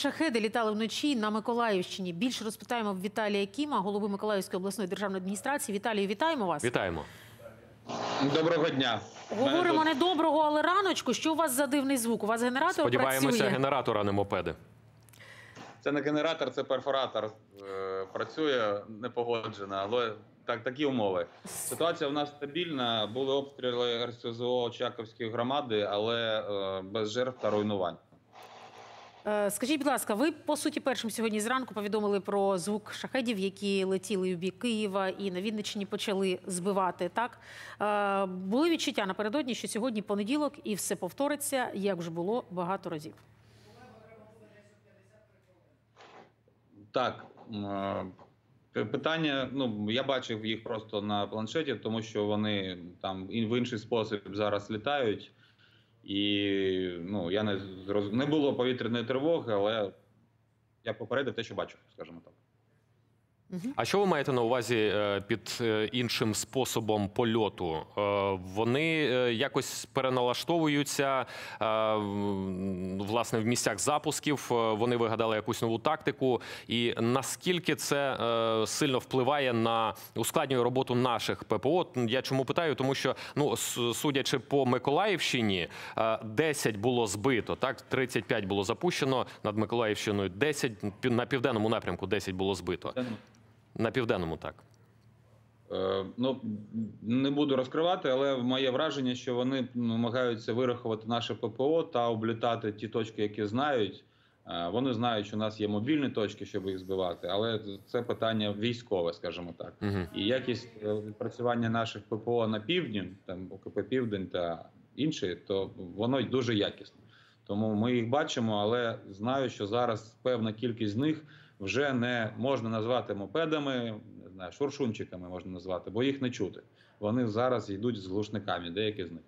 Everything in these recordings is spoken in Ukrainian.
шахеди літали вночі на Миколаївщині. Більше розпитаємо в Віталія Кіма, голови Миколаївської обласної державної адміністрації. Віталію, вітаємо вас. Вітаємо. Доброго дня. Говоримо не доброго, але раночку. Що у вас за дивний звук? У вас генератор Сподіваємося, працює? генератор, а не мопеди. Це не генератор, це перфоратор. Е, Працює непогоджено, але так, такі умови. Ситуація в нас стабільна. Були обстріли РСЗО Очаковської громади, але е, без жертв та руйнувань. Е, Скажіть, будь ласка, ви по суті першим сьогодні зранку повідомили про звук шахедів, які летіли у бік Києва і на Вінниччині почали збивати. Так Е, були відчуття напередодні, що сьогодні понеділок і все повториться, як вже було багато разів. Так, е, питання. Ну я бачив їх просто на планшеті, тому що вони там в інший спосіб зараз літають. І ну я не не було повітряної тривоги, але я попередив те, що бачив, скажімо так. А що ви маєте на увазі е, під е, іншим способом польоту? Е, Вони якось переналаштовуються власне в місцях запусків. Вони вигадали якусь нову тактику. І наскільки це сильно впливає на ускладнює роботу наших ППО? Я чому питаю? Тому що ну судячи по Миколаївщині, е, 10 було збито, так 35 було запущено над Миколаївщиною. 10 пі- на південному напрямку 10 було збито. На південному так. Е, Ну не буду розкривати, але моє враження, що вони намагаються вирахувати наше ППО та облітати ті точки, які знають. Е, Вони знають, що у нас є мобільні точки, щоб їх збивати, але це питання військове, скажімо так. Угу. І якість е, відпрацювання наших ППО на півдні, там ОКП Південь та інші, то воно дуже якісне. Тому ми їх бачимо, але знаю, що зараз певна кількість з них вже не можна назвати мопедами, не знаю, шуршунчиками можна назвати, бо їх не чути. Вони зараз йдуть з глушниками, деякі з них.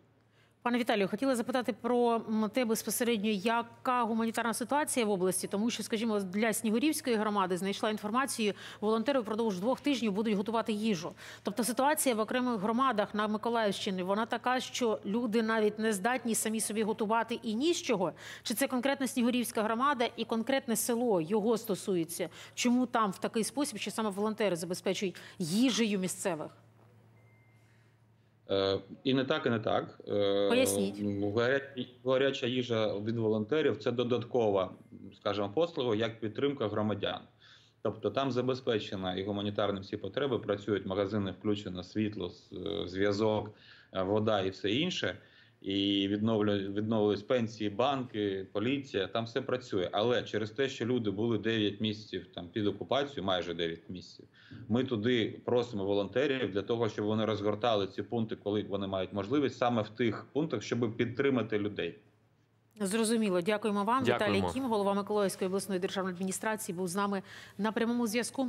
Пане Віталію, хотіла запитати про те безпосередньо, яка гуманітарна ситуація в області, тому що, скажімо, для Снігурівської громади знайшла інформацію, волонтери впродовж двох тижнів будуть готувати їжу. Тобто ситуація в окремих громадах на Миколаївщині вона така, що люди навіть не здатні самі собі готувати і ні з чого. Чи це конкретно Снігурівська громада і конкретне село його стосується? Чому там в такий спосіб, що саме волонтери забезпечують їжею місцевих? Е, І не так, і не так. Е, Поясніть. гаря- Гаряча їжа від волонтерів це додаткова, скажімо, послуга як підтримка громадян. Тобто там забезпечена і гуманітарні всі потреби, працюють магазини, включено світло, е, зв'язок, вода і все інше. І відновлю- відновились пенсії, банки, поліція, там все працює. Але через те, що люди були 9 місяців там під окупацією, майже 9 місяців, ми туди просимо волонтерів для того, щоб вони розгортали ці пункти, коли вони мають можливість, саме в тих пунктах, щоб підтримати людей. Зрозуміло, дякуємо вам. Дякуємо. Віталій Кім, голова Миколаївської обласної державної адміністрації, був з нами на прямому зв'язку.